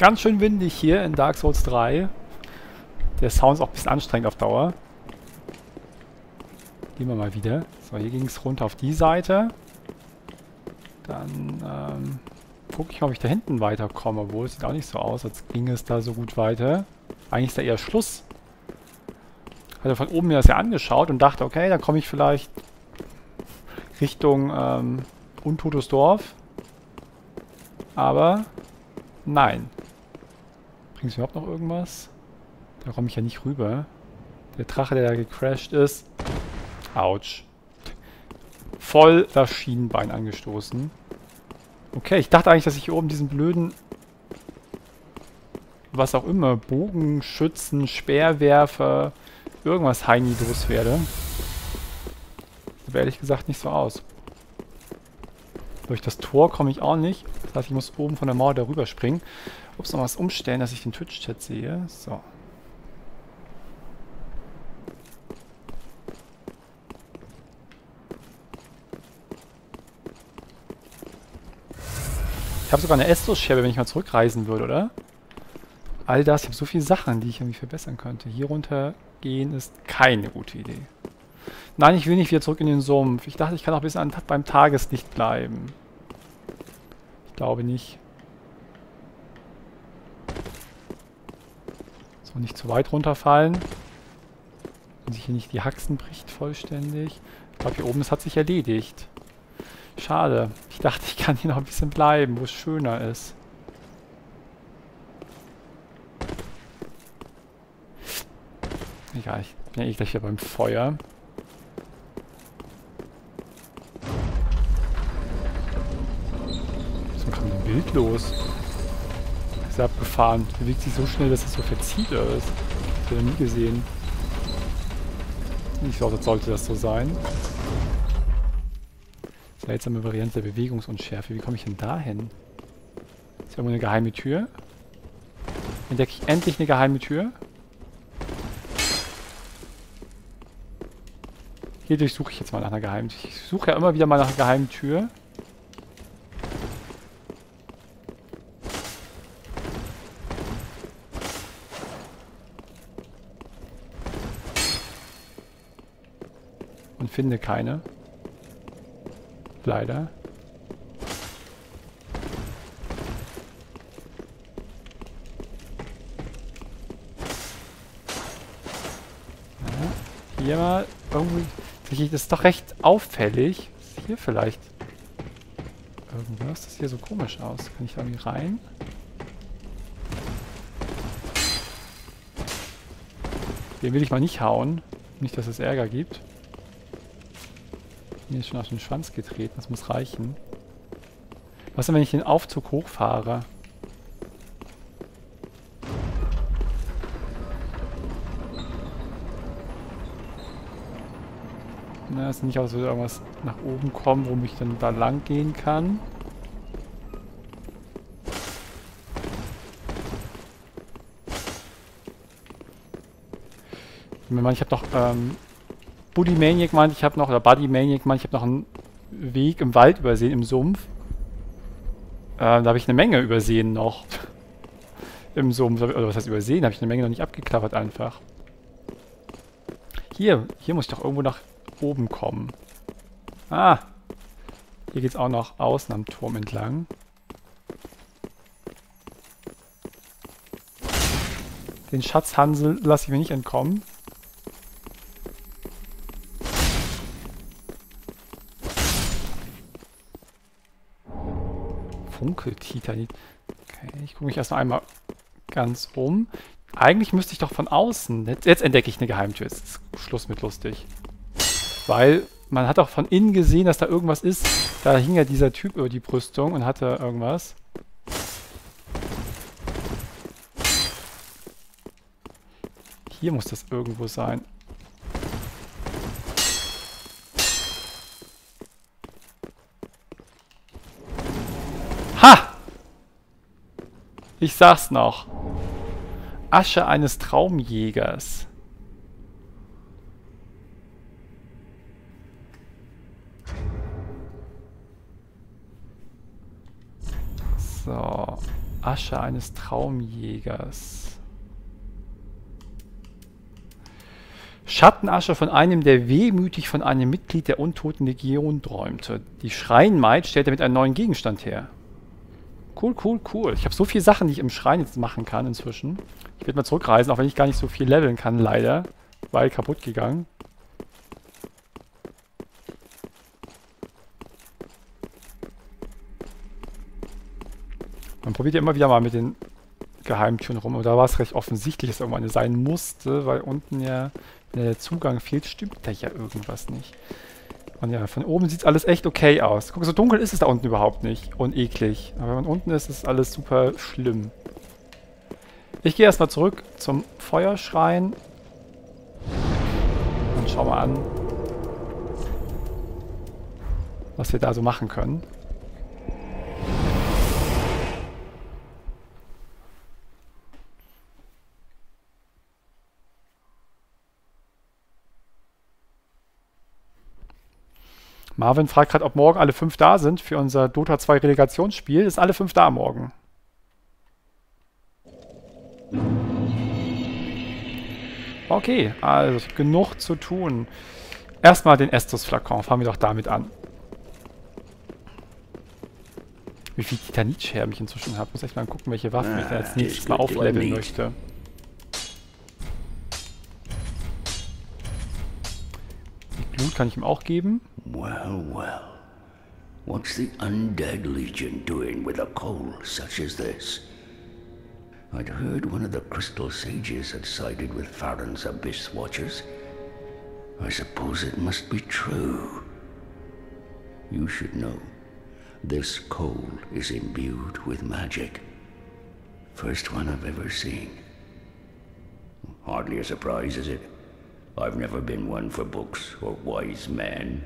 Ganz schön windig hier in Dark Souls 3. Der Sound ist auch ein bisschen anstrengend auf Dauer. Gehen wir mal wieder. So, hier ging es runter auf die Seite. Dann ähm, gucke ich mal, ob ich da hinten weiterkomme. Obwohl, es sieht auch nicht so aus, als ging es da so gut weiter. Eigentlich ist da eher Schluss. Hatte von oben mir das ja angeschaut und dachte, okay, dann komme ich vielleicht Richtung ähm, Untotes Dorf. Aber nein. Bringt es überhaupt noch irgendwas? Da komme ich ja nicht rüber. Der Drache, der da gecrashed ist. Autsch. Voll das Schienenbein angestoßen. Okay, ich dachte eigentlich, dass ich hier oben diesen blöden... Was auch immer. Bogenschützen, Speerwerfer, irgendwas Heini loswerde. Sieht ehrlich gesagt nicht so aus. Durch das Tor komme ich auch nicht. Das heißt, ich muss oben von der Mauer darüber springen. Ups, noch was umstellen, dass ich den Twitch-Chat sehe. So. Ich habe sogar eine Estus-Scherbe, wenn ich mal zurückreisen würde, oder? All das, ich habe so viele Sachen, die ich irgendwie verbessern könnte. Hier runter gehen ist keine gute Idee. Nein, ich will nicht wieder zurück in den Sumpf. Ich dachte, ich kann auch bis an, beim Tageslicht bleiben. Ich glaube nicht. So, nicht zu weit runterfallen. Wenn sich hier nicht die Haxen bricht vollständig. Ich glaube, hier oben, das hat sich erledigt. Schade. Ich dachte, ich kann hier noch ein bisschen bleiben, wo es schöner ist. Egal, ich bin ja eh gleich wieder beim Feuer. So kam ein Bild los. Ja abgefahren. Bewegt sich so schnell, dass es so verzieht ist. Das habe ich nie gesehen. Nicht so, als sollte das so sein. Seltsame Variante der Bewegungsunschärfe. Wie komme ich denn da hin? Ist irgendwo eine geheime Tür? Entdecke ich endlich eine geheime Tür? Hier durchsuche ich jetzt mal nach einer geheimen Tür. Ich suche ja immer wieder mal nach einer geheimen Tür. Finde keine. Leider. Ja, hier mal irgendwie... Das ist doch recht auffällig. Ist hier vielleicht irgendwas? Das hier so komisch aus. Kann ich da irgendwie rein? Den will ich mal nicht hauen. Nicht, dass es Ärger gibt. Mir ist schon auf den Schwanz getreten. Das muss reichen. Was denn, wenn ich den Aufzug hochfahre? Na, sieht nicht aus, würde irgendwas nach oben kommen, wo ich dann da lang gehen kann. Ich habe noch ähm, Buddy Maniac meint, ich habe noch, oder Buddy Maniac meint, ich habe noch einen Weg im Wald übersehen, im Sumpf. Äh, da habe ich eine Menge übersehen noch. Im Sumpf, oder was heißt übersehen? Da habe ich eine Menge noch nicht abgeklappert einfach. Hier, hier muss ich doch irgendwo nach oben kommen. Ah! Hier geht es auch noch außen am Turm entlang. Den Schatzhansel lasse ich mir nicht entkommen. Funkeltitanit. Okay, ich gucke mich erstmal einmal ganz um. Eigentlich müsste ich doch von außen... Jetzt, jetzt entdecke ich eine Geheimtür. Jetzt ist Schluss mit lustig. Weil man hat auch von innen gesehen, dass da irgendwas ist. Da hing ja dieser Typ über die Brüstung und hatte irgendwas. Hier muss das irgendwo sein. Ich sag's noch. Asche eines Traumjägers. So. Asche eines Traumjägers. Schattenasche von einem, der wehmütig von einem Mitglied der Untoten Legion träumte. Die Schreinmaid stellt damit einen neuen Gegenstand her. Cool, cool, cool. Ich habe so viele Sachen, die ich im Schrein jetzt machen kann inzwischen. Ich werde mal zurückreisen, auch wenn ich gar nicht so viel leveln kann, leider. Weil kaputt gegangen. Man probiert ja immer wieder mal mit den Geheimtüren rum. Und da war es recht offensichtlich, dass irgendwann eine sein musste, weil unten ja, der Zugang fehlt, stimmt da ja irgendwas nicht. Und ja, von oben sieht alles echt okay aus. Guck, so dunkel ist es da unten überhaupt nicht. Und eklig. Aber wenn man unten ist, ist alles super schlimm. Ich gehe erstmal zurück zum Feuerschrein. Und schau mal an, was wir da so machen können. Marvin fragt gerade, ob morgen alle fünf da sind für unser Dota 2 Relegationsspiel. Ist alle fünf da morgen. Okay, also genug zu tun. Erstmal den Estus-Flakon. Fangen wir doch damit an. Wie viel Titanitscherben ich inzwischen habe. Muss echt mal gucken, welche Waffen ich da als nächstes mal aufleveln möchte. Kann ich ihm auch geben. Well, well. What's the Undead Legion doing with a coal such as this? I'd heard one of the Crystal Sages had sided with Farron's Abyss Watchers. I suppose it must be true. You should know. This coal is imbued with magic. First one I've ever seen. Hardly a surprise, is it? I've never been one for books or wise men.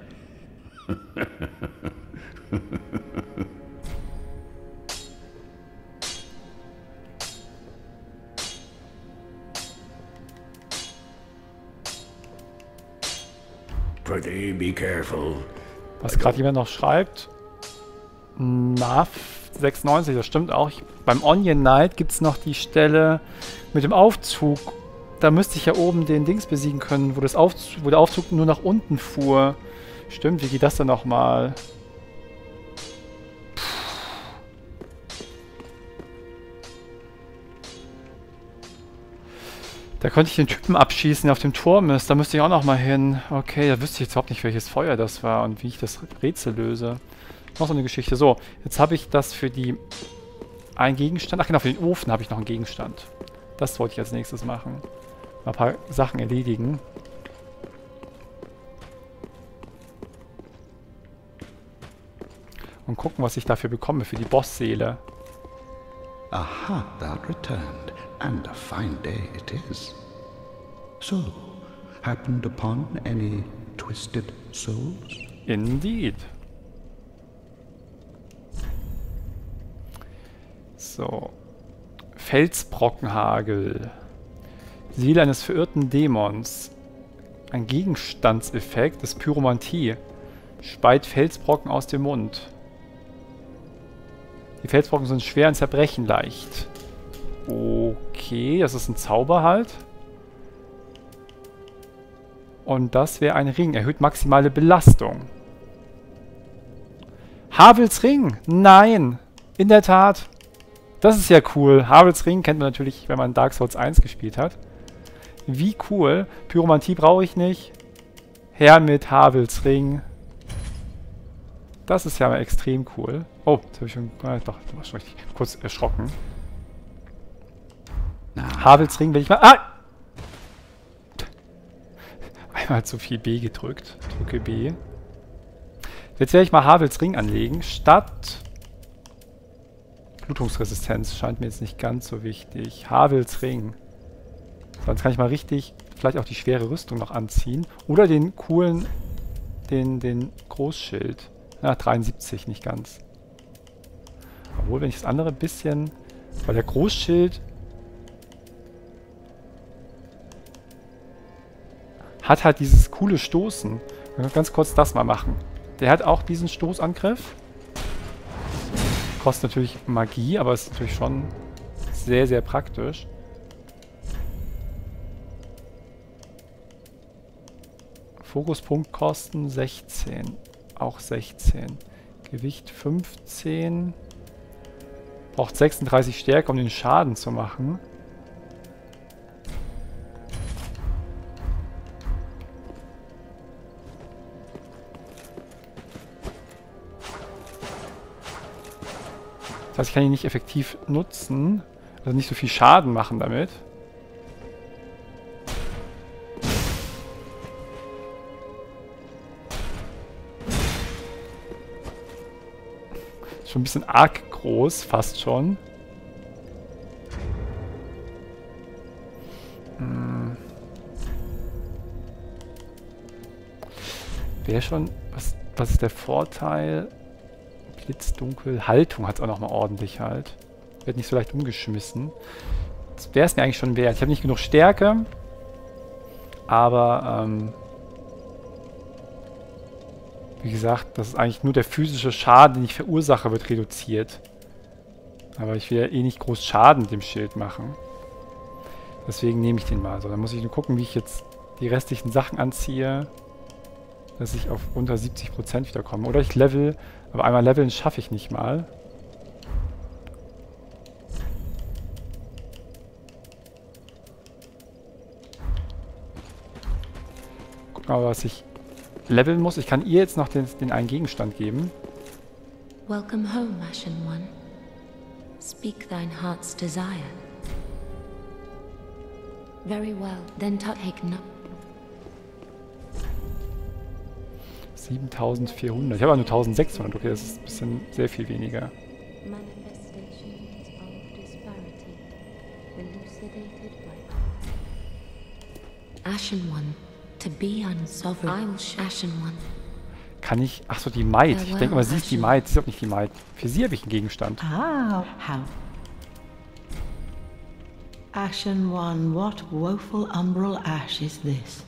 Pretty be careful. Was gerade jemand noch schreibt. NAF 96, das stimmt auch. Ich, beim Onion Knight gibt es noch die Stelle mit dem Aufzug da müsste ich ja oben den Dings besiegen können, wo, das wo der Aufzug nur nach unten fuhr. Stimmt, wie geht das denn nochmal? Da könnte ich den Typen abschießen, der auf dem Turm ist. Da müsste ich auch nochmal hin. Okay, da wüsste ich jetzt überhaupt nicht, welches Feuer das war und wie ich das Rätsel löse. Noch so eine Geschichte. So, jetzt habe ich das für die... Ein Gegenstand. Ach genau, für den Ofen habe ich noch einen Gegenstand. Das wollte ich als nächstes machen mal ein paar Sachen erledigen. Und gucken, was ich dafür bekomme, für die Bossseele. Aha, thou returned, and a fine day it is. So, happened upon any twisted souls? Indeed. So. Felsbrockenhagel. Seele eines verirrten Dämons. Ein Gegenstandseffekt des Pyromantie. Speit Felsbrocken aus dem Mund. Die Felsbrocken sind schwer und zerbrechen leicht. Okay, das ist ein Zauber halt. Und das wäre ein Ring. Erhöht maximale Belastung. Havels Ring! Nein! In der Tat. Das ist ja cool. Havels Ring kennt man natürlich, wenn man Dark Souls 1 gespielt hat. Wie cool. Pyromantie brauche ich nicht. Herr mit Havels Ring. Das ist ja mal extrem cool. Oh, jetzt habe ich schon... Ah, doch, warst schon richtig kurz erschrocken. Na. Havels Ring will ich mal... Ah! Einmal zu viel B gedrückt. Drücke B. Jetzt werde ich mal Havels Ring anlegen, statt... Blutungsresistenz scheint mir jetzt nicht ganz so wichtig. Havels Ring. Sonst kann ich mal richtig vielleicht auch die schwere Rüstung noch anziehen. Oder den coolen, den, den Großschild. Ja, 73, nicht ganz. Obwohl, wenn ich das andere bisschen... Weil der Großschild hat halt dieses coole Stoßen. Ich kann ganz kurz das mal machen. Der hat auch diesen Stoßangriff. Kostet natürlich Magie, aber ist natürlich schon sehr, sehr praktisch. Fokuspunktkosten 16. Auch 16. Gewicht 15. Braucht 36 Stärke, um den Schaden zu machen. Das heißt, ich kann ihn nicht effektiv nutzen. Also nicht so viel Schaden machen damit. Schon ein bisschen arg groß, fast schon. Hm. Wäre schon... Was, was ist der Vorteil? Blitzdunkel. Haltung hat es auch nochmal ordentlich halt. Wird nicht so leicht umgeschmissen. Das wäre es mir eigentlich schon wert. Ich habe nicht genug Stärke. Aber, ähm, wie gesagt, das ist eigentlich nur der physische Schaden, den ich verursache, wird reduziert. Aber ich will ja eh nicht groß Schaden dem Schild machen. Deswegen nehme ich den mal. So, dann muss ich nur gucken, wie ich jetzt die restlichen Sachen anziehe, dass ich auf unter 70% wieder komme. Oder ich level, aber einmal leveln schaffe ich nicht mal. Gucken wir mal, was ich leveln muss. Ich kann ihr jetzt noch den, den einen Gegenstand geben. Welcome home, Ashen One. Speak thine heart's desire. Very well, then take no 7400. Ich habe aber nur 1600. Okay, das ist ein bisschen sehr viel weniger. Ashen One. To be unsovereign. Ashen One. Kann ich... Achso, die Maid. Ich denke mal, sie ist die Maid. Sie ist auch nicht die Maid. Für sie habe ich einen Gegenstand. Ah, how? Ashen One, what woeful umbral ash is this?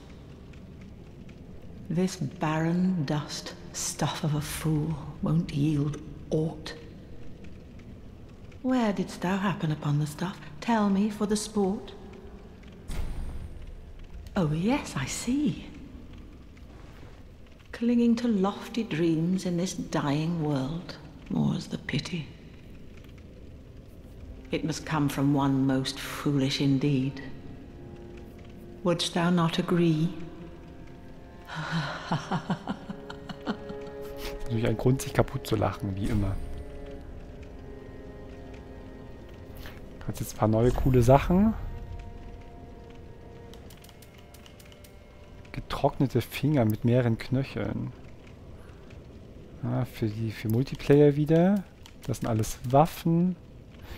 This barren dust, stuff of a fool, won't yield aught. Where didst thou happen upon the stuff? Tell me for the sport. Oh, yes, I see. Clinging to lofty dreams in this dying world, more's the pity. It must come from one most foolish indeed. Wouldst thou not agree? Natürlich ein Grund, sich kaputt zu lachen, wie immer. Kannst jetzt ein paar neue coole Sachen. Getrocknete Finger mit mehreren Knöcheln. Ah, für die für Multiplayer wieder. Das sind alles Waffen.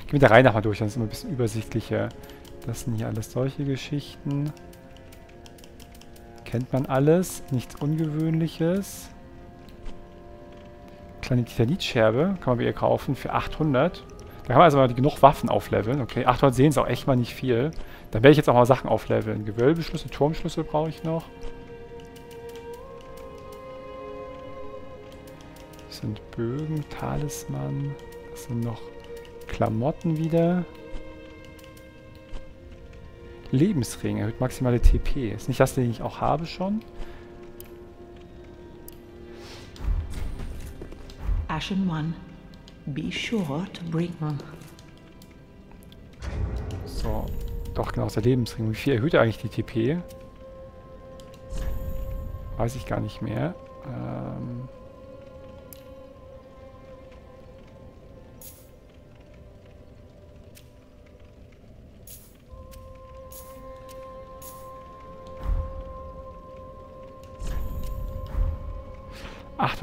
Gehen wir der Reihe nochmal durch, dann ist es immer ein bisschen übersichtlicher. Das sind hier alles solche Geschichten. Kennt man alles. Nichts Ungewöhnliches. Kleine Titanitscherbe. Kann man bei ihr kaufen für 800. Da kann man also mal genug Waffen aufleveln. Okay, 800 sehen ist auch echt mal nicht viel. Dann werde ich jetzt auch mal Sachen aufleveln. Gewölbeschlüssel, Turmschlüssel brauche ich noch. Das sind Bögen, Talisman. Das sind noch Klamotten wieder. Lebensring erhöht maximale TP. Ist nicht das, den ich auch habe schon? Ashen One, be sure to bring... So, doch genau, der Lebensring. Wie viel erhöht er eigentlich die TP? Weiß ich gar nicht mehr. Ähm...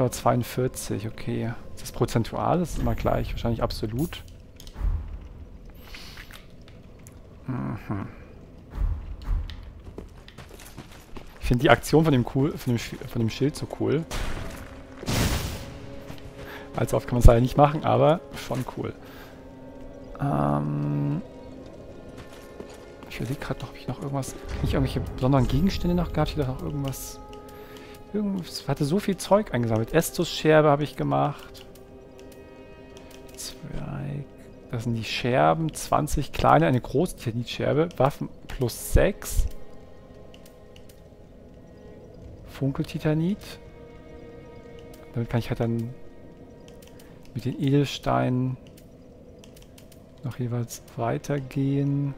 842, okay. Ist das prozentual? Das ist immer gleich, wahrscheinlich absolut. Mhm. Ich finde die Aktion von dem, cool, von, dem, von dem Schild so cool. Allzu oft kann man es leider nicht machen, aber schon cool. Ähm ich überlege gerade noch, ob ich noch irgendwas... Nicht irgendwelche besonderen Gegenstände noch gehabt? Ich noch irgendwas ich hatte so viel Zeug eingesammelt. Estus-Scherbe habe ich gemacht. 12. Das sind die Scherben. 20 kleine, eine große Titanitscherbe. Waffen plus 6. Funkeltitanit. Damit kann ich halt dann mit den Edelsteinen noch jeweils weitergehen.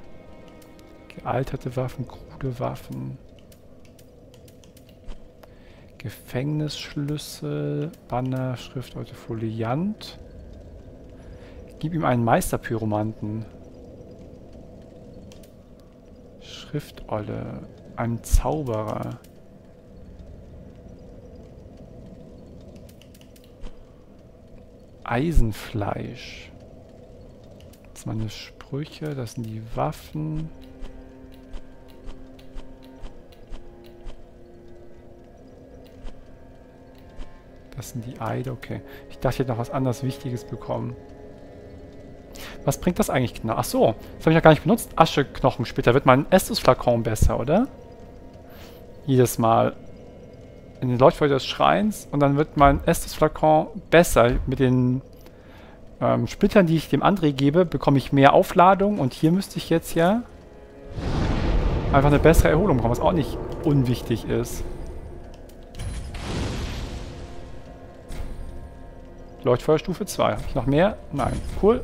Gealterte Waffen, krude Waffen. Gefängnisschlüssel, Banner, Schriftorte, Foliant. Gib ihm einen Meisterpyromanten. Schriftolle. Einen Zauberer. Eisenfleisch. Das sind meine Sprüche, das sind die Waffen. Das sind die Eide, okay. Ich dachte, ich hätte noch was anderes Wichtiges bekommen. Was bringt das eigentlich genau? Ach so, das habe ich noch gar nicht benutzt. Ascheknochen später. Wird mein Estus-Flakon besser, oder? Jedes Mal. In den Leuchtfeuer des Schreins. Und dann wird mein Estus-Flakon besser. Mit den ähm, Splittern, die ich dem André gebe, bekomme ich mehr Aufladung. Und hier müsste ich jetzt ja einfach eine bessere Erholung bekommen, was auch nicht unwichtig ist. Leuchtfeuerstufe 2. Habe ich noch mehr? Nein. Cool.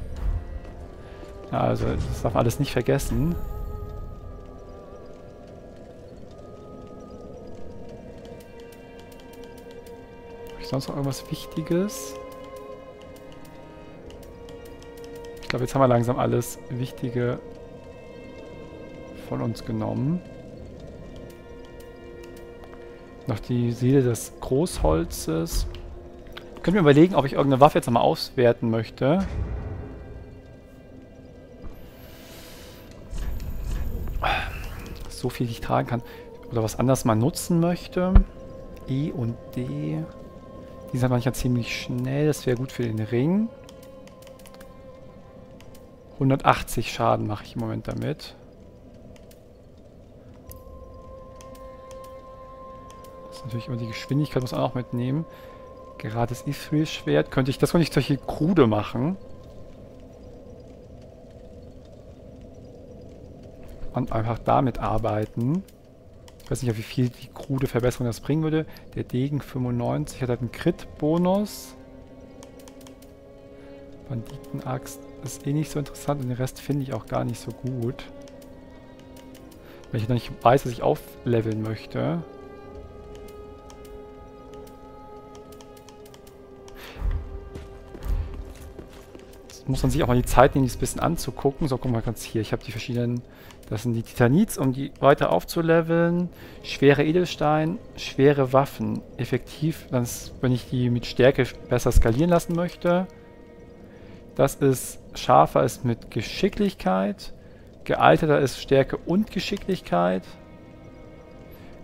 Also, das darf man alles nicht vergessen. Habe ich sonst noch irgendwas Wichtiges? Ich glaube, jetzt haben wir langsam alles Wichtige von uns genommen. Noch die Seele des Großholzes. Können wir überlegen, ob ich irgendeine Waffe jetzt nochmal auswerten möchte. So viel, die ich tragen kann. Oder was anderes mal nutzen möchte. E und D. Die sind manchmal ziemlich schnell. Das wäre gut für den Ring. 180 Schaden mache ich im Moment damit. Das ist natürlich immer die Geschwindigkeit, muss man auch mitnehmen. Gerades Ithril-Schwert. Könnte ich, das könnte ich solche Krude machen. Und einfach damit arbeiten. Ich weiß nicht, wie viel die krude Verbesserung das bringen würde. Der Degen 95 hat halt einen Crit-Bonus. Banditenaxt ist eh nicht so interessant und den Rest finde ich auch gar nicht so gut. Wenn ich noch nicht weiß, dass ich aufleveln möchte. Muss man sich auch mal die Zeit nehmen, das ein bisschen anzugucken. So, guck mal ganz hier. Ich habe die verschiedenen, das sind die Titanits, um die weiter aufzuleveln. Schwere Edelstein, schwere Waffen. Effektiv, ist, wenn ich die mit Stärke besser skalieren lassen möchte. Das ist, scharfer ist mit Geschicklichkeit. Gealterter ist Stärke und Geschicklichkeit.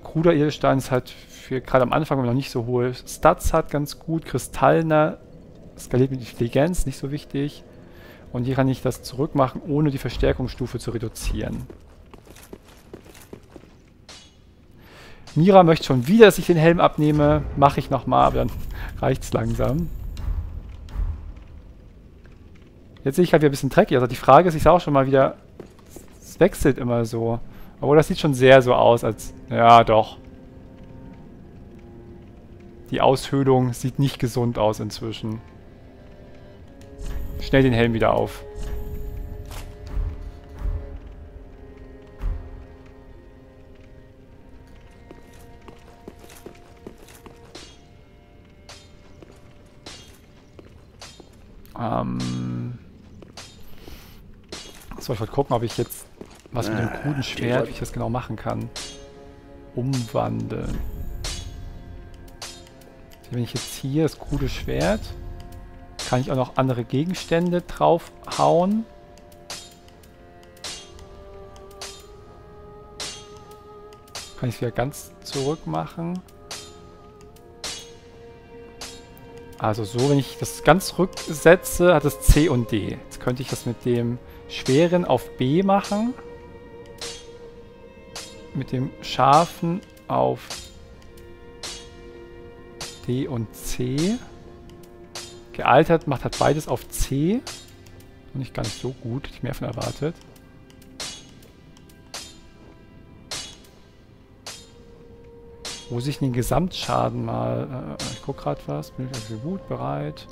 Kruder Edelstein ist halt für gerade am Anfang, wenn man noch nicht so hohe Stats hat, ganz gut. Kristallner skaliert mit Intelligenz, nicht so wichtig. Und hier kann ich das zurückmachen, ohne die Verstärkungsstufe zu reduzieren. Mira möchte schon wieder, dass ich den Helm abnehme. Mache ich nochmal, aber dann es langsam. Jetzt sehe ich gerade wieder ein bisschen dreckig. Also die Frage ist, ich sah auch schon mal wieder, es wechselt immer so. Obwohl das sieht schon sehr so aus, als, ja doch. Die Aushöhlung sieht nicht gesund aus inzwischen. Schnell den Helm wieder auf. Ähm. So, ich wollte gucken, ob ich jetzt was mit dem kruden Schwert, wie ich das genau machen kann. Umwandeln. Wenn ich jetzt hier das krude Schwert kann ich auch noch andere Gegenstände draufhauen. Kann ich es wieder ganz zurück machen. Also so, wenn ich das ganz rücksetze, hat es C und D. Jetzt könnte ich das mit dem schweren auf B machen. Mit dem scharfen auf D und C. Gealtert macht halt beides auf C. Nicht gar nicht so gut. Ich mehr von erwartet. Wo sich den Gesamtschaden mal... Äh, ich gucke gerade was. Bin ich also gut bereit?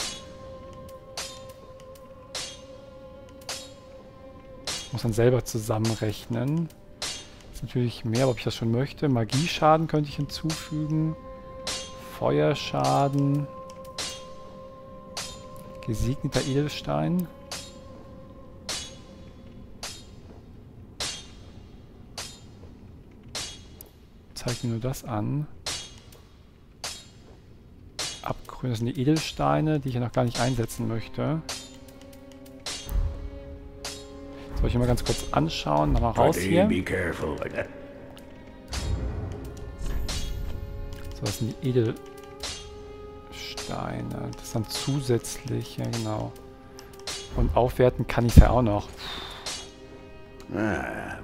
Muss man selber zusammenrechnen. Ist natürlich mehr, ob ich das schon möchte. Magieschaden könnte ich hinzufügen. Feuerschaden. Gesegneter Edelstein. Zeigt mir nur das an. Abgrün, das sind die Edelsteine, die ich ja noch gar nicht einsetzen möchte. Soll ich mal ganz kurz anschauen? Nochmal raus hier. So, das sind die Edelsteine. Das ist dann zusätzlich, ja genau. Und aufwerten kann ich es ja auch noch. Ah,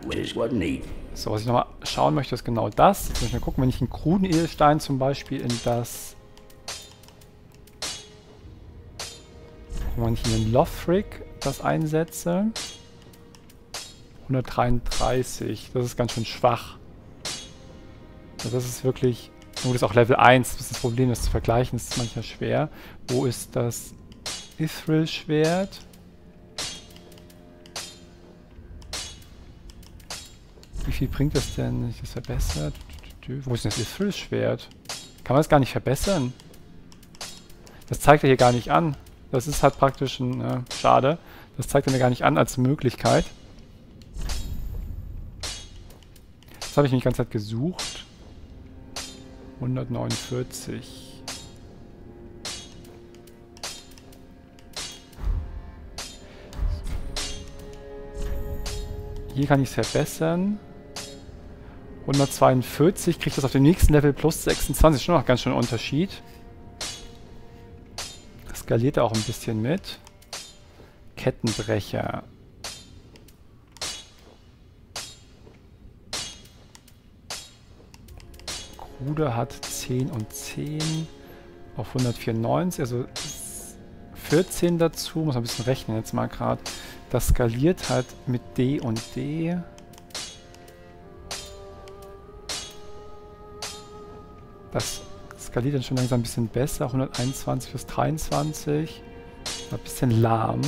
so, was ich nochmal schauen möchte, ist genau das. Jetzt muss ich mal gucken, wenn ich einen kruden Edelstein zum Beispiel in das... Wenn ich in den Lothric das einsetze... 133. Das ist ganz schön schwach. Also das ist wirklich... Gut, ist auch Level 1. Das ist das Problem, das zu vergleichen, das ist manchmal schwer. Wo ist das Ithril-Schwert? Wie viel bringt das denn, ich das verbessert? Wo ist denn das Ithril-Schwert? Kann man das gar nicht verbessern? Das zeigt er hier gar nicht an. Das ist halt praktisch ein... Äh, schade. Das zeigt er mir gar nicht an als Möglichkeit. Das habe ich mich die ganze Zeit gesucht. 149. Hier kann ich es verbessern. 142 kriegt das auf dem nächsten Level plus 26. Schon noch ganz schön Unterschied. Das skaliert auch ein bisschen mit. Kettenbrecher. Bruder hat 10 und 10 auf 194, also 14 dazu, muss man ein bisschen rechnen jetzt mal gerade. Das skaliert halt mit D und D. Das skaliert dann schon langsam ein bisschen besser. 121 bis 23. Ein bisschen lahm.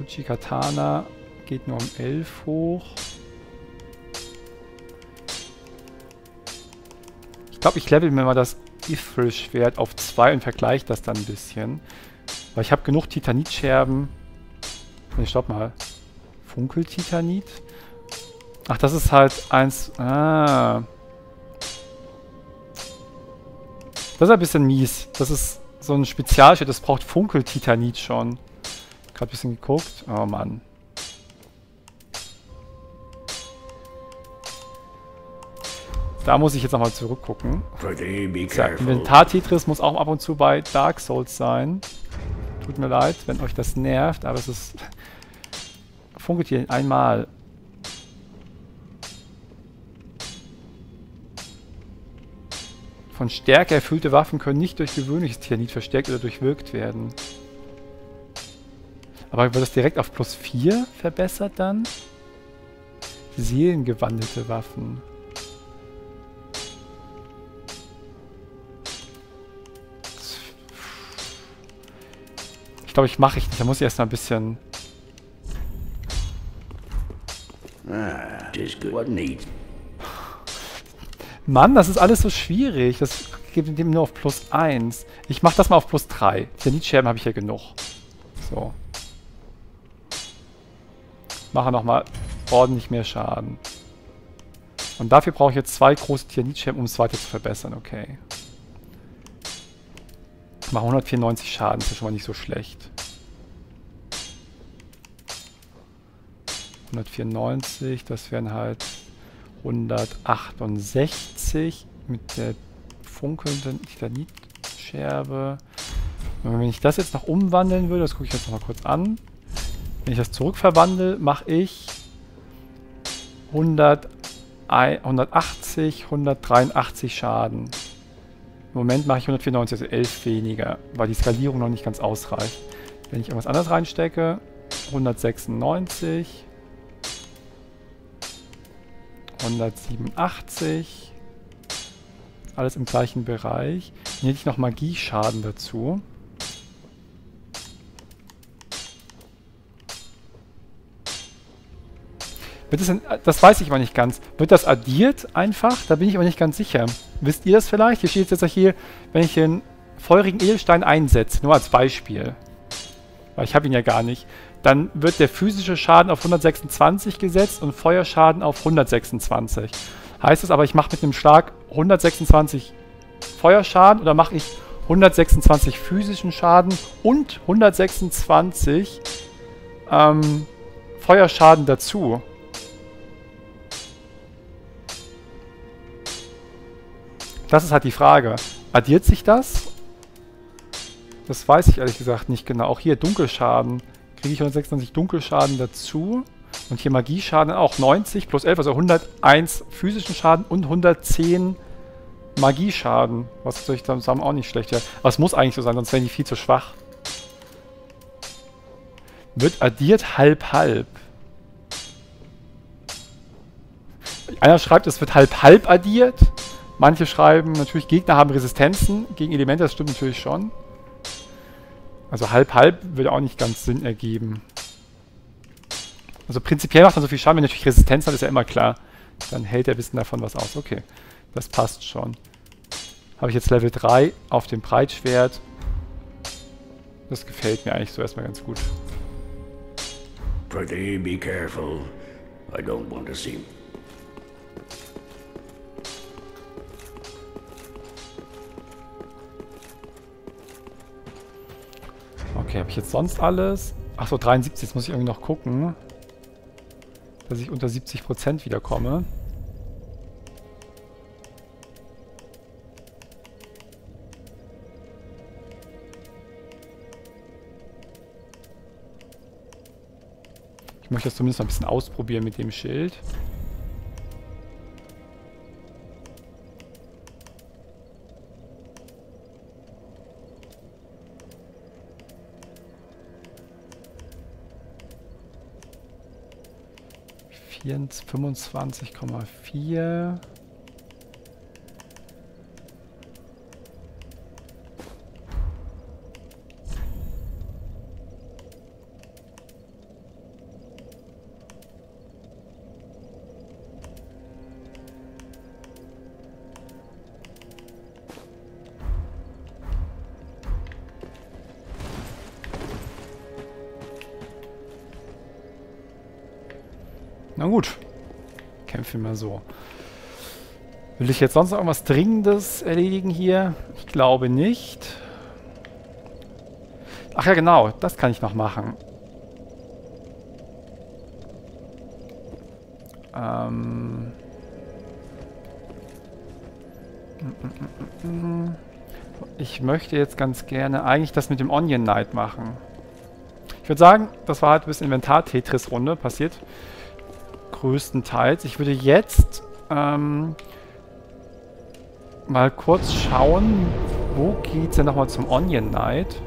Uchi Katana geht nur um 11 hoch. Ich glaube, ich level mir mal das Ithril-Schwert auf 2 und vergleiche das dann ein bisschen. Weil ich habe genug Titanitscherben. Ne, stopp mal. Funkeltitanit? Ach, das ist halt eins... Ah. Das ist ein bisschen mies. Das ist so ein Spezialschwert, das braucht Funkeltitanit schon. Gerade ein bisschen geguckt. Oh Mann. Da muss ich jetzt nochmal zurückgucken. Ja, Inventar-Tetris muss auch ab und zu bei Dark Souls sein. Tut mir leid, wenn euch das nervt, aber es ist... Funkelt hier einmal. Von Stärke erfüllte Waffen können nicht durch gewöhnliches Tianit verstärkt oder durchwirkt werden. Aber wird das direkt auf plus 4 verbessert dann? Seelengewandelte Waffen. Ich glaube, ich mache ich nicht. Da muss ich erst mal ein bisschen... Ah, Mann, das ist alles so schwierig. Das gibt dem nur auf plus 1. Ich mache das mal auf plus 3. Zenitscherben habe ich ja genug. So mache nochmal ordentlich mehr Schaden. Und dafür brauche ich jetzt zwei große Tianitscherben, um es weiter zu verbessern. Okay. Ich mache 194 Schaden, das ist schon mal nicht so schlecht. 194, das wären halt 168 mit der funkelnden Titanitscherbe. Wenn ich das jetzt noch umwandeln würde, das gucke ich jetzt noch mal kurz an. Wenn ich das zurückverwandle, mache ich 100, 180, 183 Schaden. Im Moment mache ich 194, also 11 weniger, weil die Skalierung noch nicht ganz ausreicht. Wenn ich irgendwas anderes reinstecke, 196, 187, alles im gleichen Bereich. Dann hätte ich noch Magieschaden dazu. Wird das, das weiß ich aber nicht ganz. Wird das addiert einfach? Da bin ich aber nicht ganz sicher. Wisst ihr das vielleicht? Hier steht jetzt hier, wenn ich den feurigen Edelstein einsetze, nur als Beispiel, weil ich habe ihn ja gar nicht, dann wird der physische Schaden auf 126 gesetzt und Feuerschaden auf 126. Heißt es aber, ich mache mit einem Schlag 126 Feuerschaden oder mache ich 126 physischen Schaden und 126 ähm, Feuerschaden dazu. Das ist halt die Frage. Addiert sich das? Das weiß ich ehrlich gesagt nicht genau. Auch hier Dunkelschaden. Kriege ich 126 Dunkelschaden dazu. Und hier Magieschaden auch 90 plus 11, also 101 physischen Schaden und 110 Magieschaden. Was natürlich zusammen auch nicht schlecht wäre. Aber es muss eigentlich so sein, sonst wären die viel zu schwach. Wird addiert halb-halb. Einer schreibt, es wird halb-halb addiert. Manche schreiben natürlich, Gegner haben Resistenzen gegen Elemente, das stimmt natürlich schon. Also halb-halb würde auch nicht ganz Sinn ergeben. Also prinzipiell macht man so viel Schaden, wenn natürlich Resistenz hat, ist ja immer klar. Dann hält er ein bisschen davon was aus. Okay, das passt schon. Habe ich jetzt Level 3 auf dem Breitschwert. Das gefällt mir eigentlich so erstmal ganz gut. Pretty be careful. I don't want to see Okay, habe ich jetzt sonst alles? Achso, 73, jetzt muss ich irgendwie noch gucken, dass ich unter 70% wiederkomme. Ich möchte das zumindest mal ein bisschen ausprobieren mit dem Schild. 25,4. Wir so. Will ich jetzt sonst noch irgendwas Dringendes erledigen hier? Ich glaube nicht. Ach ja, genau. Das kann ich noch machen. Ähm... Ich möchte jetzt ganz gerne eigentlich das mit dem Onion Knight machen. Ich würde sagen, das war halt bisschen Inventar-Tetris-Runde passiert größtenteils. Ich würde jetzt ähm, mal kurz schauen, wo geht es denn nochmal zum Onion Knight?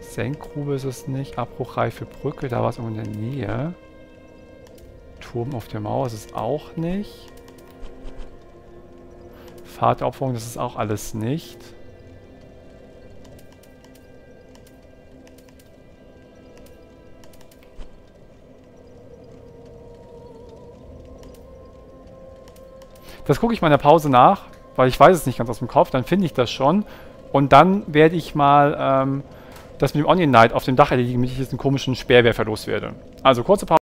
Senkgrube ist es nicht. Abbruchreife Brücke, da war es irgendwo in der Nähe. Turm auf der Mauer ist es auch nicht. Fahrtopferung, das ist auch alles nicht. Das gucke ich mal in der Pause nach, weil ich weiß es nicht ganz aus dem Kopf. Dann finde ich das schon. Und dann werde ich mal ähm, das mit dem Onion Knight auf dem Dach erledigen, damit ich einen komischen Speerwerfer loswerde. Also kurze Pause.